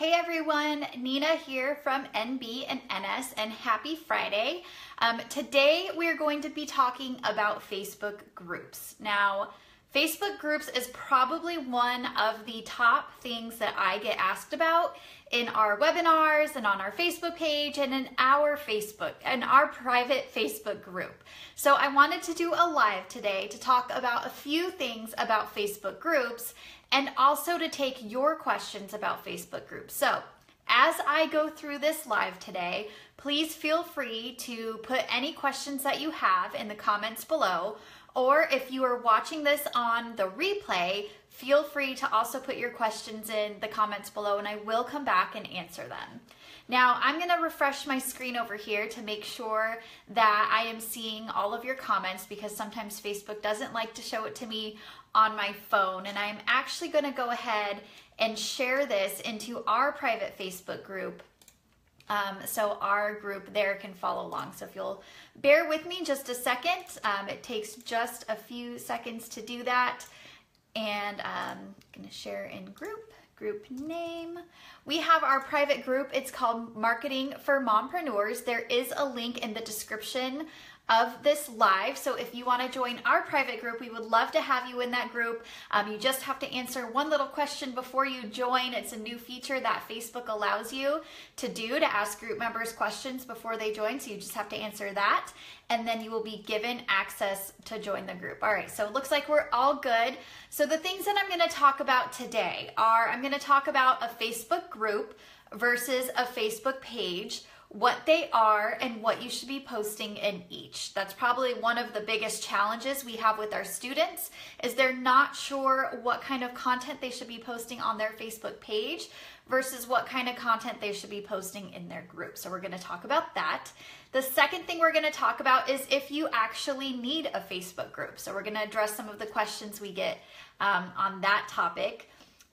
Hey everyone, Nina here from NB and NS and happy Friday. Um, today we're going to be talking about Facebook groups. Now, Facebook groups is probably one of the top things that I get asked about in our webinars and on our Facebook page and in our Facebook and our private Facebook group. So I wanted to do a live today to talk about a few things about Facebook groups and also to take your questions about Facebook groups. So as I go through this live today, please feel free to put any questions that you have in the comments below or if you are watching this on the replay, feel free to also put your questions in the comments below and I will come back and answer them. Now I'm gonna refresh my screen over here to make sure that I am seeing all of your comments because sometimes Facebook doesn't like to show it to me on my phone and I'm actually gonna go ahead and share this into our private Facebook group um, so our group there can follow along. So if you'll bear with me just a second, um, it takes just a few seconds to do that. And I'm um, gonna share in group, group name. We have our private group. It's called Marketing for Mompreneurs. There is a link in the description of this live. So if you want to join our private group, we would love to have you in that group. Um, you just have to answer one little question before you join. It's a new feature that Facebook allows you to do to ask group members questions before they join. So you just have to answer that and then you will be given access to join the group. All right, so it looks like we're all good. So the things that I'm gonna talk about today are I'm gonna talk about a Facebook group versus a Facebook page what they are and what you should be posting in each. That's probably one of the biggest challenges we have with our students is they're not sure what kind of content they should be posting on their Facebook page versus what kind of content they should be posting in their group. So we're going to talk about that. The second thing we're going to talk about is if you actually need a Facebook group. So we're going to address some of the questions we get um, on that topic.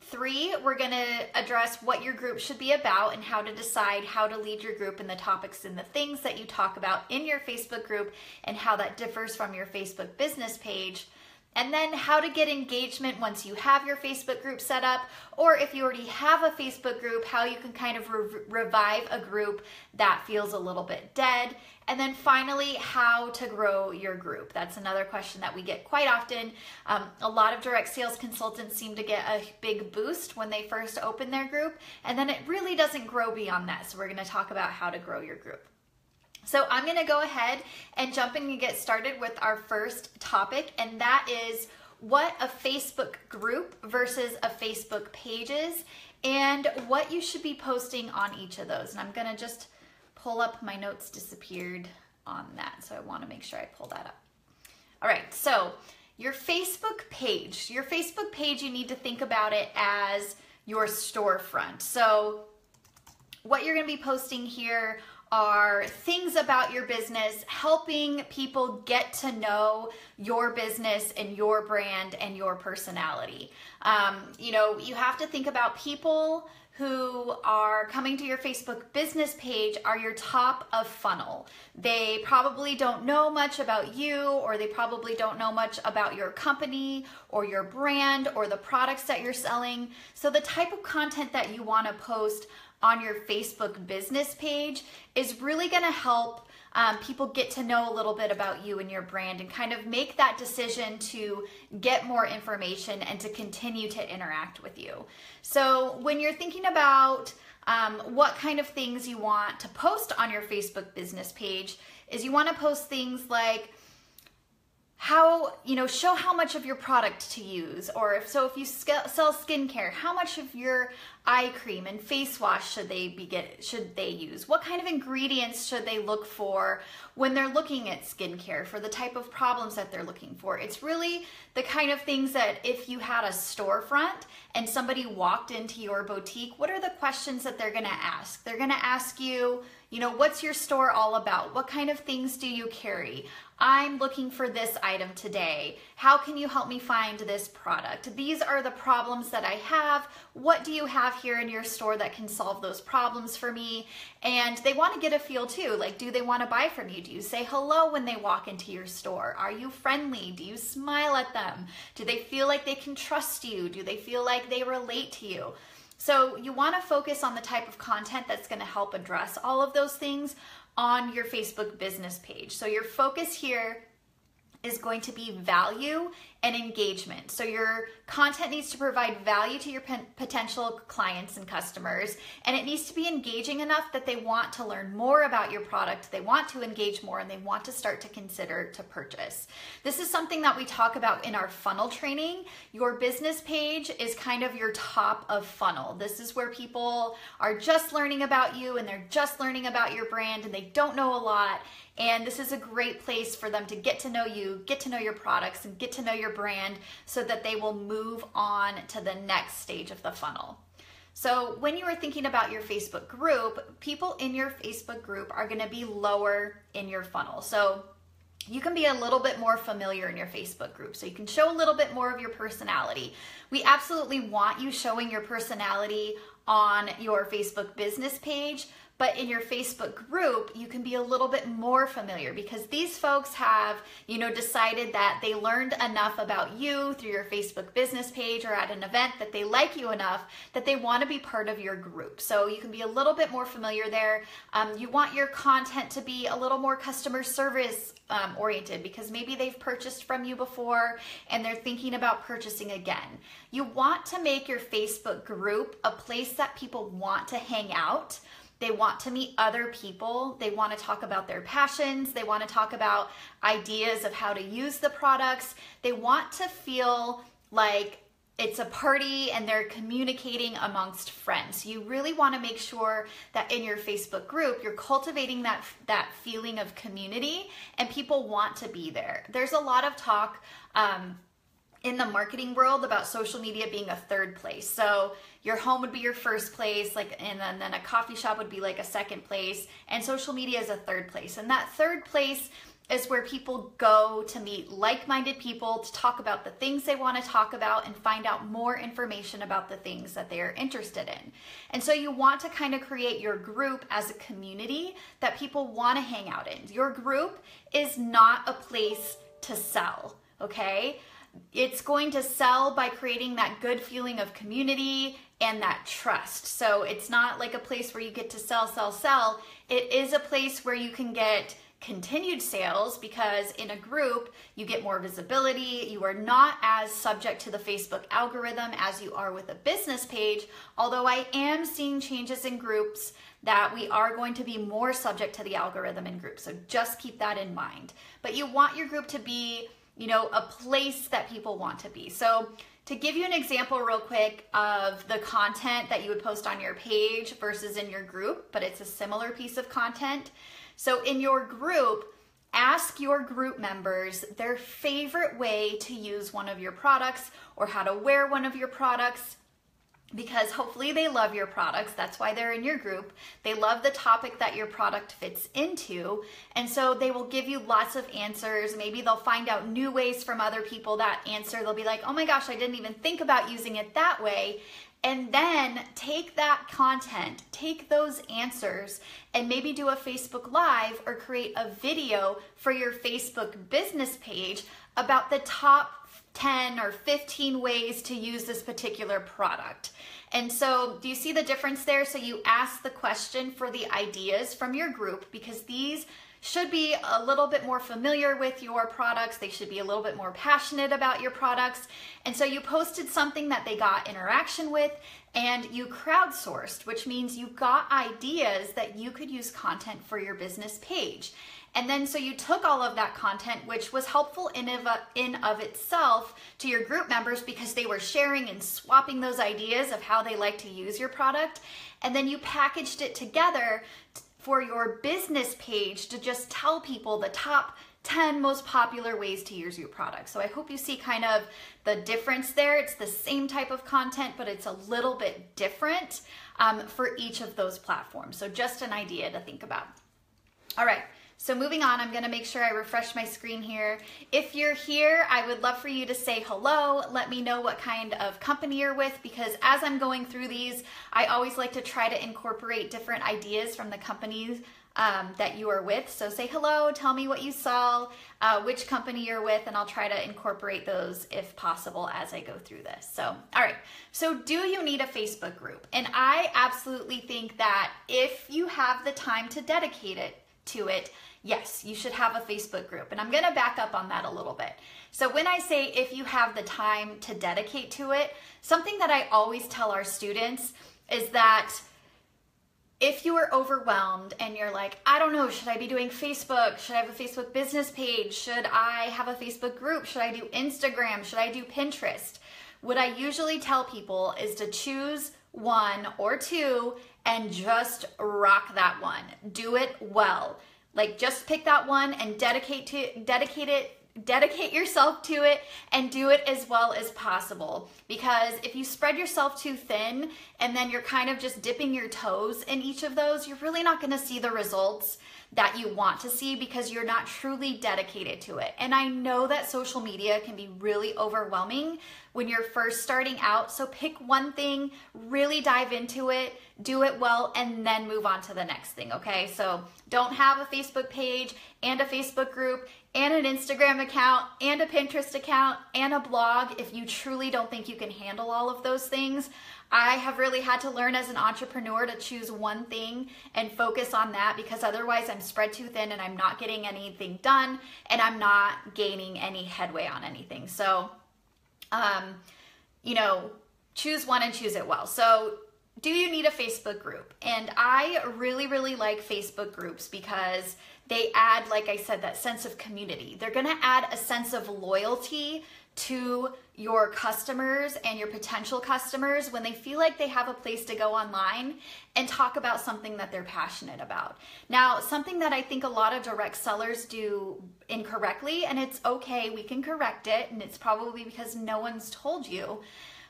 Three, we're going to address what your group should be about and how to decide how to lead your group and the topics and the things that you talk about in your Facebook group and how that differs from your Facebook business page. And then how to get engagement once you have your Facebook group set up, or if you already have a Facebook group, how you can kind of re- revive a group that feels a little bit dead. And then finally, how to grow your group. That's another question that we get quite often. Um, a lot of direct sales consultants seem to get a big boost when they first open their group, and then it really doesn't grow beyond that. So, we're going to talk about how to grow your group. So I'm gonna go ahead and jump in and get started with our first topic, and that is what a Facebook group versus a Facebook page is, and what you should be posting on each of those. And I'm gonna just pull up my notes disappeared on that, so I wanna make sure I pull that up. All right, so your Facebook page, your Facebook page, you need to think about it as your storefront. So what you're gonna be posting here are things about your business, helping people get to know your business and your brand and your personality. Um, you know, you have to think about people who are coming to your Facebook business page are your top of funnel. They probably don't know much about you, or they probably don't know much about your company or your brand or the products that you're selling. So, the type of content that you want to post on your Facebook business page is really going to help um, people get to know a little bit about you and your brand and kind of make that decision to get more information and to continue to interact with you. So, when you're thinking about um, what kind of things you want to post on your Facebook business page, is you want to post things like how you know show how much of your product to use or if so if you sell skincare how much of your eye cream and face wash should they be get should they use? What kind of ingredients should they look for when they're looking at skincare for the type of problems that they're looking for? It's really the kind of things that if you had a storefront and somebody walked into your boutique what are the questions that they're going to ask? They're going to ask you you know, what's your store all about? What kind of things do you carry? I'm looking for this item today. How can you help me find this product? These are the problems that I have. What do you have here in your store that can solve those problems for me? And they want to get a feel too. Like, do they want to buy from you? Do you say hello when they walk into your store? Are you friendly? Do you smile at them? Do they feel like they can trust you? Do they feel like they relate to you? So you want to focus on the type of content that's going to help address all of those things on your Facebook business page. So your focus here is going to be value and engagement. So your content needs to provide value to your potential clients and customers, and it needs to be engaging enough that they want to learn more about your product, they want to engage more, and they want to start to consider to purchase. This is something that we talk about in our funnel training. Your business page is kind of your top of funnel. This is where people are just learning about you and they're just learning about your brand and they don't know a lot. And this is a great place for them to get to know you, get to know your products, and get to know your brand so that they will move on to the next stage of the funnel. So, when you are thinking about your Facebook group, people in your Facebook group are going to be lower in your funnel. So, you can be a little bit more familiar in your Facebook group. So you can show a little bit more of your personality. We absolutely want you showing your personality on your Facebook business page, but in your Facebook group, you can be a little bit more familiar because these folks have, you know, decided that they learned enough about you through your Facebook business page or at an event that they like you enough that they want to be part of your group. So you can be a little bit more familiar there. Um, you want your content to be a little more customer service um, oriented because maybe they've purchased from you before and they're thinking about purchasing again. You want to make your Facebook group a place that people want to hang out they want to meet other people. They want to talk about their passions. They want to talk about ideas of how to use the products. They want to feel like it's a party and they're communicating amongst friends. You really want to make sure that in your Facebook group, you're cultivating that that feeling of community and people want to be there. There's a lot of talk um, in the marketing world about social media being a third place. So your home would be your first place, like, and then, then a coffee shop would be like a second place, and social media is a third place. And that third place is where people go to meet like minded people to talk about the things they want to talk about and find out more information about the things that they are interested in. And so you want to kind of create your group as a community that people want to hang out in. Your group is not a place to sell, okay? It's going to sell by creating that good feeling of community and that trust. So it's not like a place where you get to sell, sell, sell. It is a place where you can get continued sales because in a group you get more visibility. You are not as subject to the Facebook algorithm as you are with a business page. Although I am seeing changes in groups that we are going to be more subject to the algorithm in groups. So just keep that in mind. But you want your group to be you know, a place that people want to be. So, to give you an example, real quick, of the content that you would post on your page versus in your group, but it's a similar piece of content. So, in your group, ask your group members their favorite way to use one of your products or how to wear one of your products because hopefully they love your products. That's why they're in your group. They love the topic that your product fits into. And so they will give you lots of answers. Maybe they'll find out new ways from other people that answer. They'll be like, oh my gosh, I didn't even think about using it that way. And then take that content, take those answers, and maybe do a Facebook Live or create a video for your Facebook business page about the top 10 or 15 ways to use this particular product. And so, do you see the difference there? So, you ask the question for the ideas from your group because these should be a little bit more familiar with your products. They should be a little bit more passionate about your products. And so, you posted something that they got interaction with and you crowdsourced, which means you got ideas that you could use content for your business page. And then so you took all of that content, which was helpful in of, in of itself to your group members because they were sharing and swapping those ideas of how they like to use your product. And then you packaged it together for your business page to just tell people the top 10 most popular ways to use your product. So I hope you see kind of the difference there. It's the same type of content, but it's a little bit different um, for each of those platforms. So just an idea to think about. All right. So moving on, I'm gonna make sure I refresh my screen here. If you're here, I would love for you to say hello. Let me know what kind of company you're with because as I'm going through these, I always like to try to incorporate different ideas from the companies um, that you are with. So say hello, tell me what you saw, uh, which company you're with, and I'll try to incorporate those if possible as I go through this. So, all right. So, do you need a Facebook group? And I absolutely think that if you have the time to dedicate it to it, yes, you should have a Facebook group. And I'm going to back up on that a little bit. So, when I say if you have the time to dedicate to it, something that I always tell our students is that if you are overwhelmed and you're like, I don't know, should I be doing Facebook? Should I have a Facebook business page? Should I have a Facebook group? Should I do Instagram? Should I do Pinterest? What I usually tell people is to choose one or two and just rock that one. Do it well. Like just pick that one and dedicate to dedicate it dedicate yourself to it and do it as well as possible. Because if you spread yourself too thin and then you're kind of just dipping your toes in each of those, you're really not going to see the results that you want to see because you're not truly dedicated to it. And I know that social media can be really overwhelming when you're first starting out. So pick one thing, really dive into it, do it well, and then move on to the next thing, okay? So don't have a Facebook page and a Facebook group and an Instagram account and a Pinterest account and a blog if you truly don't think you can handle all of those things. I have really had to learn as an entrepreneur to choose one thing and focus on that because otherwise I'm spread too thin and I'm not getting anything done and I'm not gaining any headway on anything. So, um, you know, choose one and choose it well. So, do you need a Facebook group? And I really, really like Facebook groups because they add, like I said, that sense of community. They're gonna add a sense of loyalty to your customers and your potential customers when they feel like they have a place to go online and talk about something that they're passionate about. Now, something that I think a lot of direct sellers do incorrectly, and it's okay, we can correct it, and it's probably because no one's told you.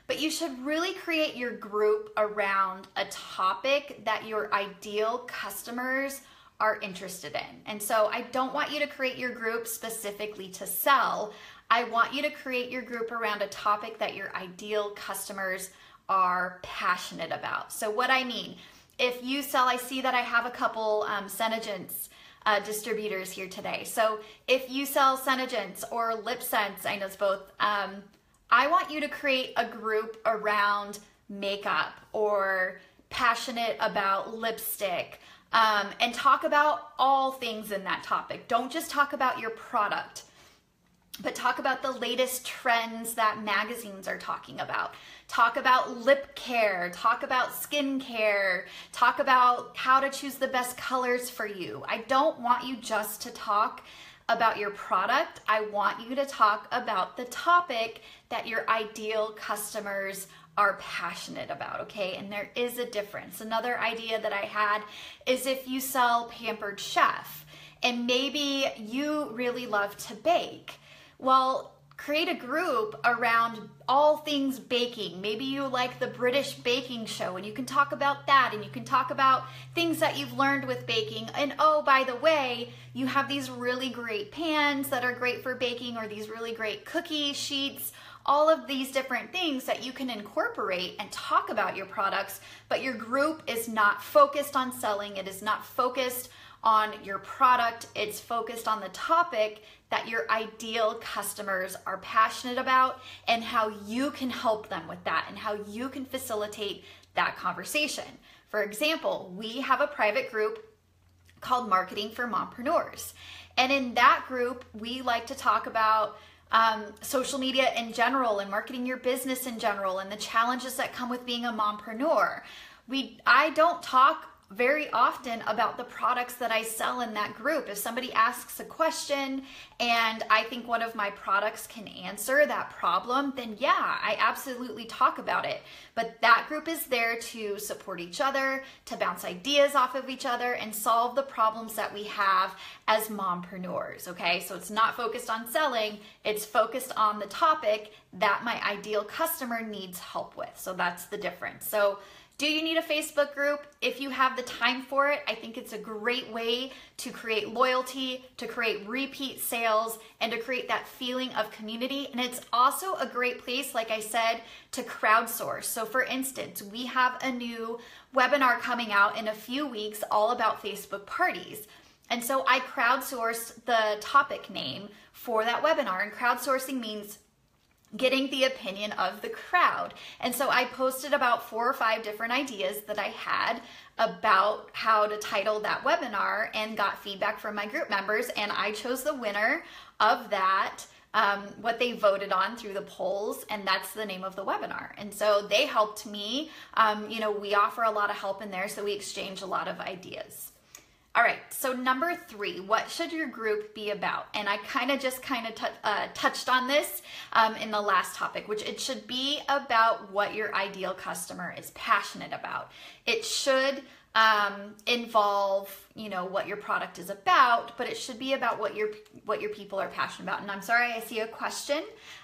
But you should really create your group around a topic that your ideal customers are interested in. And so I don't want you to create your group specifically to sell. I want you to create your group around a topic that your ideal customers are passionate about. So, what I mean, if you sell, I see that I have a couple um, Senegence uh, distributors here today. So, if you sell Senegence or LipSense, I know it's both, um, I want you to create a group around makeup or passionate about lipstick um, and talk about all things in that topic. Don't just talk about your product but talk about the latest trends that magazines are talking about. Talk about lip care, talk about skin care, talk about how to choose the best colors for you. I don't want you just to talk about your product. I want you to talk about the topic that your ideal customers are passionate about, okay? And there is a difference. Another idea that I had is if you sell Pampered Chef and maybe you really love to bake well, create a group around all things baking. Maybe you like the British baking show and you can talk about that and you can talk about things that you've learned with baking. And oh, by the way, you have these really great pans that are great for baking or these really great cookie sheets. All of these different things that you can incorporate and talk about your products, but your group is not focused on selling. It is not focused on your product. It's focused on the topic that your ideal customers are passionate about and how you can help them with that and how you can facilitate that conversation. For example, we have a private group called Marketing for Mompreneurs. And in that group, we like to talk about um, social media in general and marketing your business in general and the challenges that come with being a mompreneur. We I don't talk very often about the products that I sell in that group. If somebody asks a question and I think one of my products can answer that problem, then yeah, I absolutely talk about it. But that group is there to support each other, to bounce ideas off of each other, and solve the problems that we have as mompreneurs. Okay, so it's not focused on selling, it's focused on the topic that my ideal customer needs help with. So that's the difference. So Do you need a Facebook group? If you have the time for it, I think it's a great way to create loyalty, to create repeat sales, and to create that feeling of community. And it's also a great place, like I said, to crowdsource. So, for instance, we have a new webinar coming out in a few weeks all about Facebook parties. And so I crowdsourced the topic name for that webinar. And crowdsourcing means getting the opinion of the crowd. And so I posted about four or five different ideas that I had about how to title that webinar and got feedback from my group members. And I chose the winner of that. Um, what they voted on through the polls, and that's the name of the webinar. And so they helped me. Um, you know, we offer a lot of help in there, so we exchange a lot of ideas. All right, so number three, what should your group be about? And I kind of just kind of t- uh, touched on this um, in the last topic, which it should be about what your ideal customer is passionate about. It should um, involve, you know, what your product is about, but it should be about what your what your people are passionate about. And I'm sorry, I see a question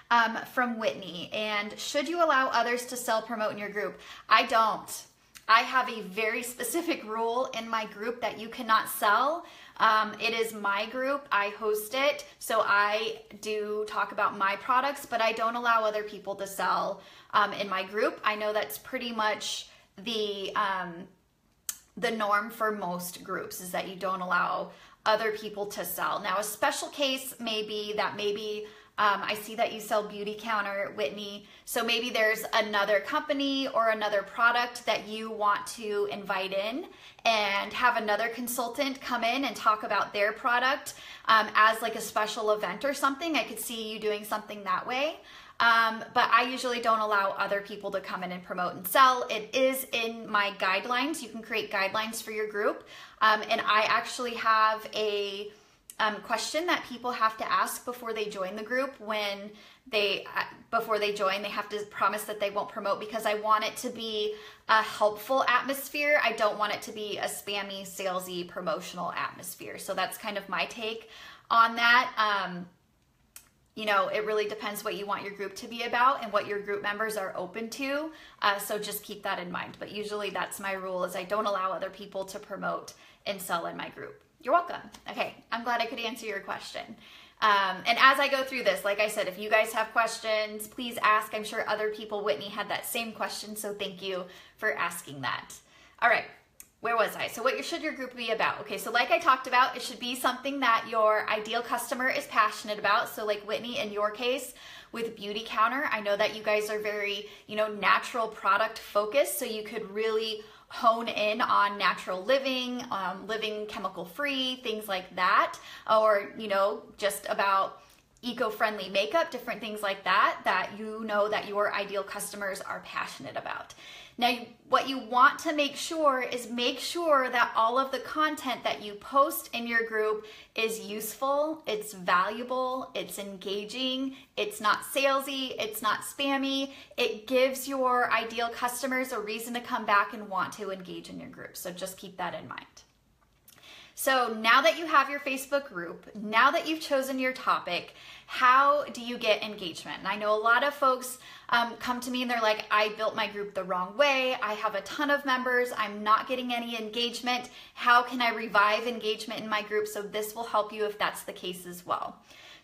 um, from Whitney. And should you allow others to sell promote in your group? I don't. I have a very specific rule in my group that you cannot sell. Um, it is my group, I host it, so I do talk about my products, but I don't allow other people to sell um, in my group. I know that's pretty much the um, the norm for most groups is that you don't allow other people to sell. Now, a special case may be that maybe um, I see that you sell Beauty Counter, Whitney. So maybe there's another company or another product that you want to invite in and have another consultant come in and talk about their product um, as like a special event or something. I could see you doing something that way. Um, but I usually don't allow other people to come in and promote and sell. It is in my guidelines. You can create guidelines for your group. Um, and I actually have a um, question that people have to ask before they join the group when they uh, before they join they have to promise that they won't promote because i want it to be a helpful atmosphere. I don't want it to be a spammy salesy promotional atmosphere. So that's kind of my take on that. Um, you know it really depends what you want your group to be about and what your group members are open to. Uh, so just keep that in mind. But usually that's my rule is i don't allow other people to promote and sell in my group you're welcome. Okay, I'm glad I could answer your question. Um, and as I go through this, like I said, if you guys have questions, please ask. I'm sure other people, Whitney had that same question, so thank you for asking that. All right, where was I? So, what should your group be about? Okay, so like I talked about, it should be something that your ideal customer is passionate about. So, like Whitney, in your case, with Beauty Counter, I know that you guys are very, you know, natural product focused, so you could really hone in on natural living, um, living chemical free, things like that, or, you know, just about eco-friendly makeup, different things like that, that you know that your ideal customers are passionate about. Now, what you want to make sure is make sure that all of the content that you post in your group is useful, it's valuable, it's engaging, it's not salesy, it's not spammy. It gives your ideal customers a reason to come back and want to engage in your group. So just keep that in mind. So now that you have your Facebook group, now that you've chosen your topic, how do you get engagement? And I know a lot of folks um, come to me and they're like, I built my group the wrong way. I have a ton of members. I'm not getting any engagement. How can I revive engagement in my group? So this will help you if that's the case as well.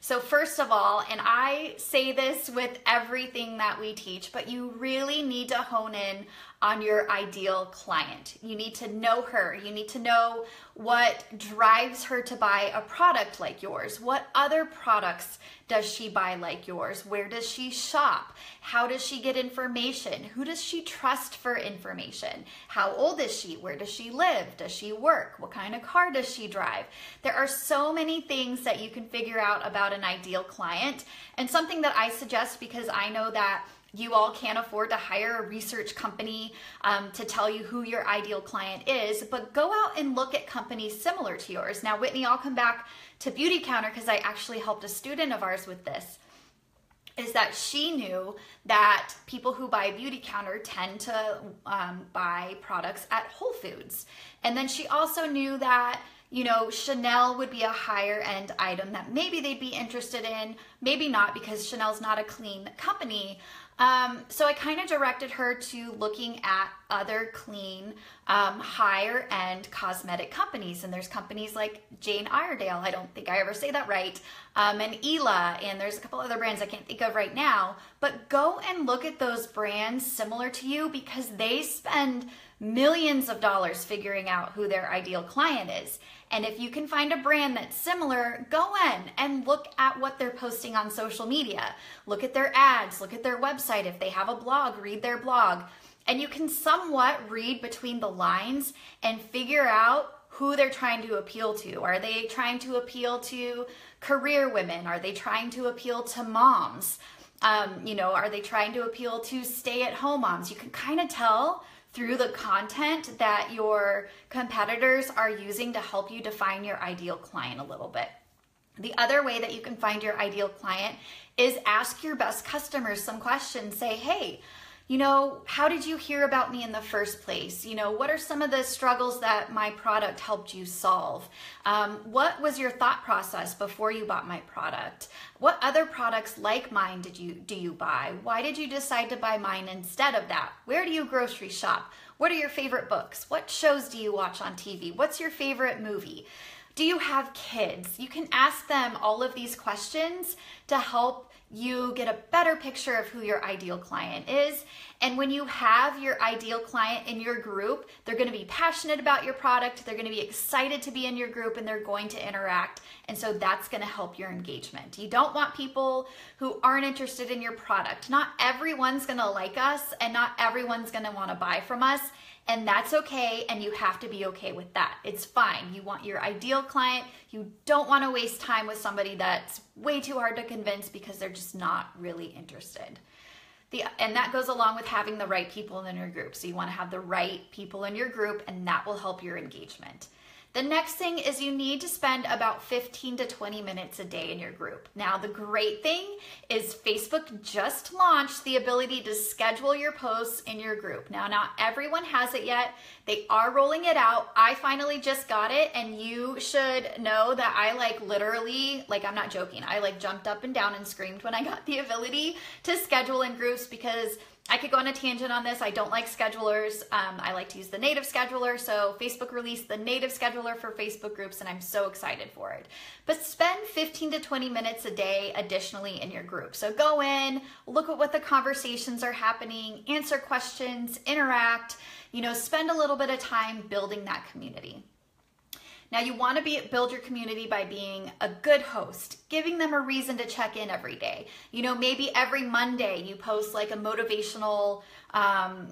So, first of all, and I say this with everything that we teach, but you really need to hone in on your ideal client. You need to know her. You need to know what drives her to buy a product like yours. What other products does she buy like yours? Where does she shop? How does she get information? Who does she trust for information? How old is she? Where does she live? Does she work? What kind of car does she drive? There are so many things that you can figure out about an ideal client. And something that I suggest because I know that you all can't afford to hire a research company um, to tell you who your ideal client is, but go out and look at companies similar to yours. Now, Whitney, I'll come back to Beauty Counter because I actually helped a student of ours with this. Is that she knew that people who buy Beauty Counter tend to um, buy products at Whole Foods. And then she also knew that you know, Chanel would be a higher end item that maybe they'd be interested in, maybe not because Chanel's not a clean company, Um, so I kind of directed her to looking at other clean, um, higher end cosmetic companies. And there's companies like Jane Iredale, I don't think I ever say that right, um, and Ilia, and there's a couple other brands I can't think of right now. But go and look at those brands similar to you because they spend millions of dollars figuring out who their ideal client is. And if you can find a brand that's similar, go in and look at what they're posting on social media. Look at their ads, look at their website. If they have a blog, read their blog. And you can somewhat read between the lines and figure out who they're trying to appeal to. Are they trying to appeal to career women? Are they trying to appeal to moms? Um, you know, are they trying to appeal to stay at home moms? You can kind of tell through the content that your competitors are using to help you define your ideal client a little bit. The other way that you can find your ideal client is ask your best customers some questions. Say, hey, you know, how did you hear about me in the first place? You know, what are some of the struggles that my product helped you solve? Um, what was your thought process before you bought my product? What other products like mine did you do you buy? Why did you decide to buy mine instead of that? Where do you grocery shop? What are your favorite books? What shows do you watch on TV? What's your favorite movie? Do you have kids? You can ask them all of these questions to help you get a better picture of who your ideal client is. And when you have your ideal client in your group, they're going to be passionate about your product, they're going to be excited to be in your group, and they're going to interact. And so that's going to help your engagement. You don't want people who aren't interested in your product. Not everyone's going to like us, and not everyone's going to want to buy from us. And that's okay, and you have to be okay with that. It's fine. You want your ideal client. You don't want to waste time with somebody that's way too hard to convince because they're just not really interested. The, and that goes along with having the right people in your group. So you want to have the right people in your group, and that will help your engagement. The next thing is you need to spend about 15 to 20 minutes a day in your group. Now, the great thing is Facebook just launched the ability to schedule your posts in your group. Now, not everyone has it yet. They are rolling it out. I finally just got it, and you should know that I like literally, like, I'm not joking, I like jumped up and down and screamed when I got the ability to schedule in groups because I could go on a tangent on this. I don't like schedulers. Um, I like to use the native scheduler. So Facebook released the native scheduler for Facebook groups, and I'm so excited for it. But spend 15 to 20 minutes a day additionally in your group. So go in, look at what the conversations are happening, answer questions, interact, you know, spend a little bit of time building that community. Now, you want to be build your community by being a good host, giving them a reason to check in every day. You know, maybe every Monday you post like a motivational, um,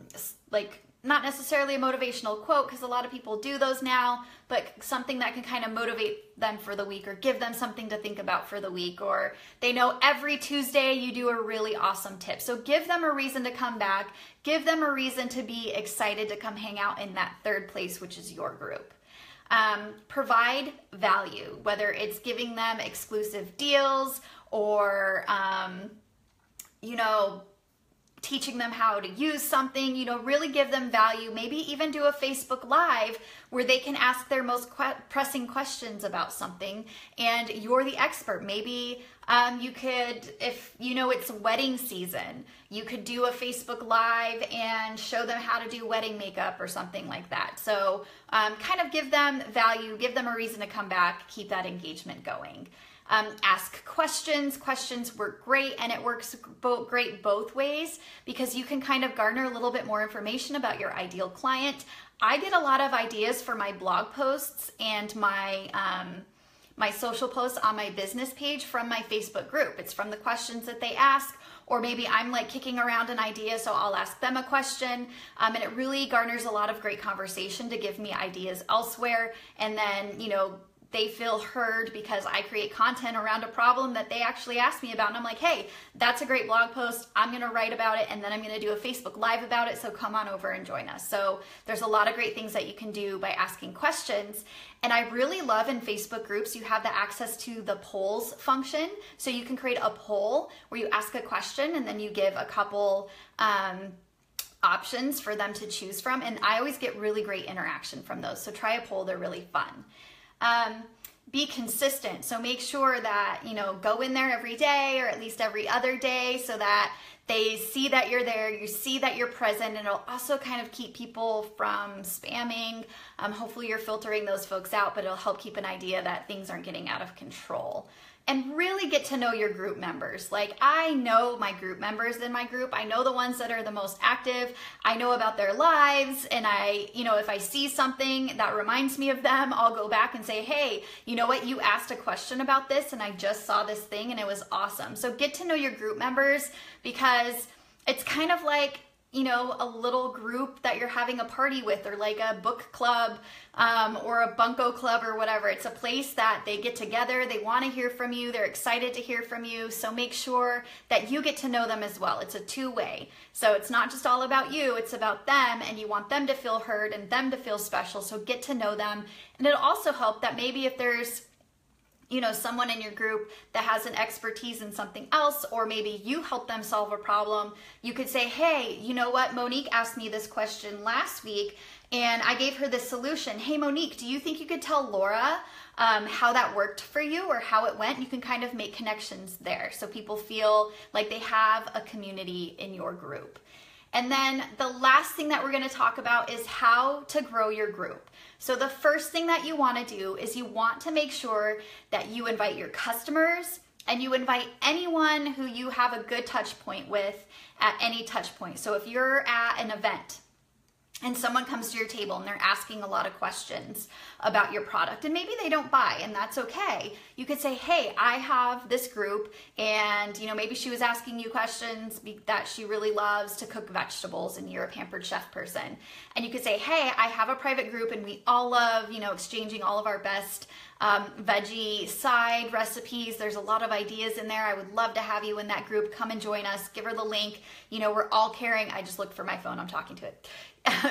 like not necessarily a motivational quote because a lot of people do those now, but something that can kind of motivate them for the week or give them something to think about for the week. Or they know every Tuesday you do a really awesome tip. So give them a reason to come back, give them a reason to be excited to come hang out in that third place, which is your group. Um, provide value, whether it's giving them exclusive deals or, um, you know, teaching them how to use something, you know, really give them value. Maybe even do a Facebook Live where they can ask their most que- pressing questions about something and you're the expert. Maybe um, you could, if you know it's wedding season, you could do a Facebook Live and show them how to do wedding makeup or something like that. So, um, kind of give them value, give them a reason to come back, keep that engagement going. Um, ask questions. Questions work great, and it works bo- great both ways because you can kind of garner a little bit more information about your ideal client. I get a lot of ideas for my blog posts and my um, my social posts on my business page from my Facebook group. It's from the questions that they ask, or maybe I'm like kicking around an idea, so I'll ask them a question. Um, and it really garners a lot of great conversation to give me ideas elsewhere. And then, you know, they feel heard because I create content around a problem that they actually asked me about. And I'm like, hey, that's a great blog post. I'm going to write about it and then I'm going to do a Facebook Live about it. So come on over and join us. So there's a lot of great things that you can do by asking questions. And I really love in Facebook groups, you have the access to the polls function. So you can create a poll where you ask a question and then you give a couple. Um, options for them to choose from and I always get really great interaction from those. So try a poll, they're really fun. Um, be consistent. So make sure that, you know, go in there every day or at least every other day so that they see that you're there, you see that you're present, and it'll also kind of keep people from spamming. Um, hopefully, you're filtering those folks out, but it'll help keep an idea that things aren't getting out of control and really get to know your group members. Like, I know my group members in my group. I know the ones that are the most active. I know about their lives. And I, you know, if I see something that reminds me of them, I'll go back and say, hey, you know what? You asked a question about this, and I just saw this thing, and it was awesome. So get to know your group members because it's kind of like you know, a little group that you're having a party with, or like a book club, um, or a bunco club, or whatever. It's a place that they get together, they want to hear from you, they're excited to hear from you. So make sure that you get to know them as well. It's a two way. So it's not just all about you, it's about them, and you want them to feel heard and them to feel special. So get to know them. And it'll also help that maybe if there's you know someone in your group that has an expertise in something else or maybe you help them solve a problem you could say hey you know what? Monique asked me this question last week and i gave her this solution. Hey monique do you think you could tell laura um, how that worked for you or how it went? You can kind of make connections there so people feel like they have a community in your group and then the last thing that we're going to talk about is how to grow your group. So, the first thing that you want to do is you want to make sure that you invite your customers and you invite anyone who you have a good touch point with at any touch point. So, if you're at an event, and someone comes to your table and they're asking a lot of questions about your product and maybe they don't buy and that's okay. You could say hey i have this group and you know maybe she was asking you questions that she really loves to cook vegetables and you're a pampered chef person. And you could say hey i have a private group and we all love you know exchanging all of our best um, veggie side recipes. There's a lot of ideas in there. I would love to have you in that group. Come and join us. Give her the link. You know we're all caring. i just looked for my phone. I'm talking to it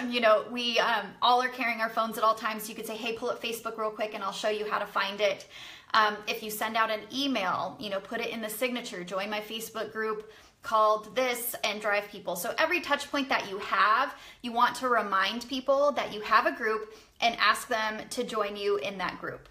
you know, we um, all are carrying our phones at all times. You could say, hey, pull up Facebook real quick and I'll show you how to find it. Um, if you send out an email, you know, put it in the signature, join my Facebook group called this and drive people. So every touch point that you have, you want to remind people that you have a group and ask them to join you in that group.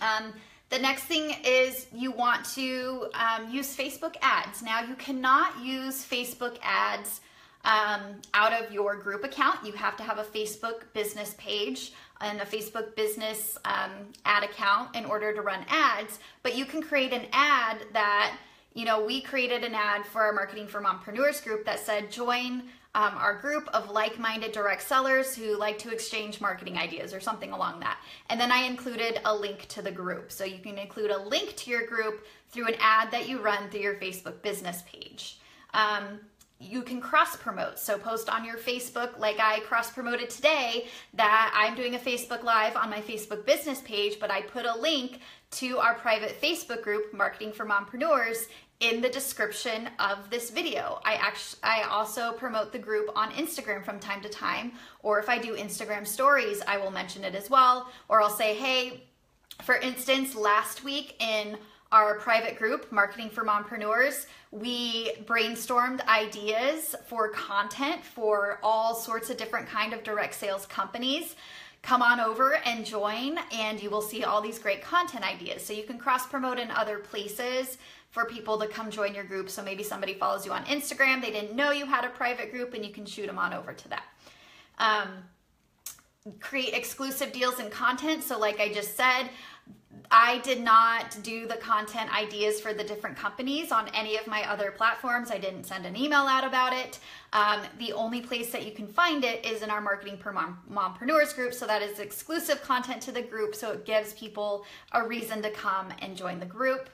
Um, the next thing is you want to um, use Facebook ads. Now, you cannot use Facebook ads um, out of your group account. You have to have a Facebook business page and a Facebook business um, ad account in order to run ads. But you can create an ad that, you know, we created an ad for our Marketing for Mompreneurs group that said, join um, our group of like minded direct sellers who like to exchange marketing ideas or something along that. And then I included a link to the group. So you can include a link to your group through an ad that you run through your Facebook business page. Um, you can cross promote. So post on your Facebook, like I cross promoted today, that I'm doing a Facebook Live on my Facebook business page, but I put a link to our private Facebook group, Marketing for Mompreneurs, in the description of this video. I actually I also promote the group on Instagram from time to time, or if I do Instagram stories, I will mention it as well, or I'll say, "Hey, for instance, last week in our private group, Marketing for Mompreneurs, we brainstormed ideas for content for all sorts of different kind of direct sales companies. Come on over and join and you will see all these great content ideas. So you can cross promote in other places for people to come join your group. So maybe somebody follows you on Instagram, they didn't know you had a private group and you can shoot them on over to that. Um, create exclusive deals and content. So like I just said, I did not do the content ideas for the different companies on any of my other platforms. I didn't send an email out about it. Um, the only place that you can find it is in our Marketing for Mom- Mompreneurs group. So that is exclusive content to the group. So it gives people a reason to come and join the group.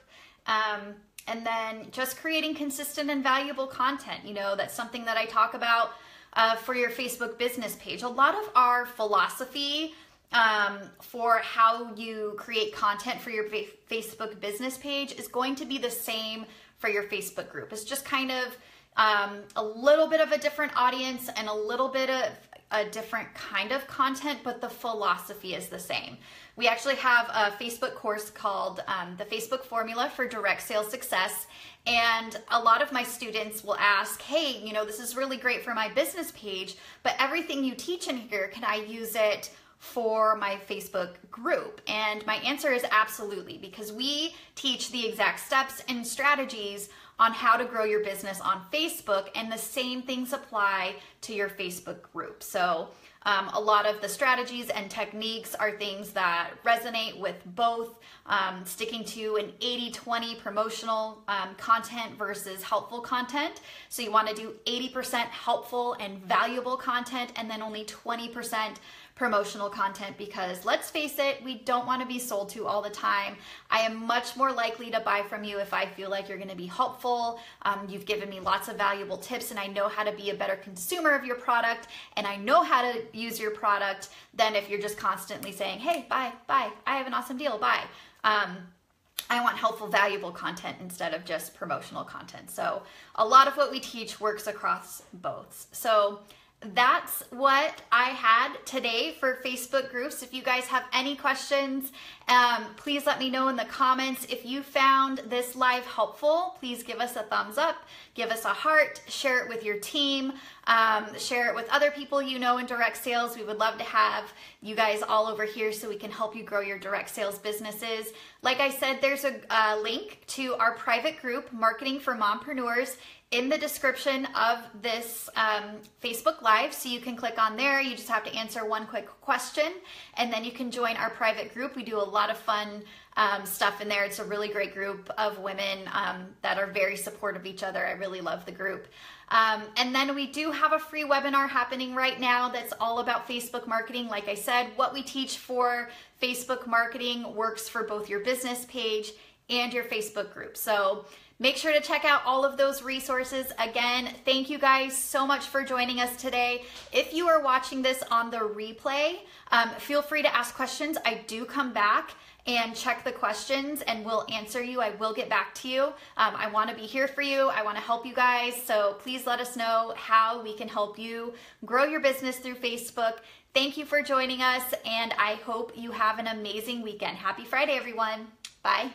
Um, and then just creating consistent and valuable content. You know, that's something that I talk about uh, for your Facebook business page. A lot of our philosophy um, for how you create content for your Facebook business page is going to be the same for your Facebook group. It's just kind of um, a little bit of a different audience and a little bit of a different kind of content, but the philosophy is the same. We actually have a Facebook course called um, The Facebook Formula for Direct Sales Success. And a lot of my students will ask, hey, you know, this is really great for my business page, but everything you teach in here, can I use it for my Facebook group? And my answer is absolutely, because we teach the exact steps and strategies on how to grow your business on Facebook, and the same things apply to your Facebook group. So, um, a lot of the strategies and techniques are things that resonate with both um, sticking to an 80 20 promotional um, content versus helpful content. So, you want to do 80% helpful and valuable content, and then only 20% promotional content because let's face it, we don't want to be sold to all the time. I am much more likely to buy from you if I feel like you're going to be helpful. Um, you've given me lots of valuable tips and I know how to be a better consumer of your product and I know how to use your product than if you're just constantly saying, hey, buy, buy, I have an awesome deal, buy. Um, I want helpful, valuable content instead of just promotional content. So, a lot of what we teach works across both. So, that's what I had today for Facebook groups. If you guys have any questions, um, please let me know in the comments. If you found this live helpful, please give us a thumbs up, give us a heart, share it with your team, um, share it with other people you know in direct sales. We would love to have you guys all over here so we can help you grow your direct sales businesses. Like I said, there's a, a link to our private group, Marketing for Mompreneurs in the description of this um, Facebook Live. So you can click on there. You just have to answer one quick question and then you can join our private group. We do a lot of fun um, stuff in there. It's a really great group of women um, that are very supportive of each other. I really love the group. Um, and then we do have a free webinar happening right now that's all about Facebook marketing. Like I said, what we teach for Facebook marketing works for both your business page and your Facebook group. So Make sure to check out all of those resources. Again, thank you guys so much for joining us today. If you are watching this on the replay, um, feel free to ask questions. I do come back and check the questions and we'll answer you. I will get back to you. Um, I want to be here for you. I want to help you guys. So please let us know how we can help you grow your business through Facebook. Thank you for joining us, and I hope you have an amazing weekend. Happy Friday, everyone. Bye.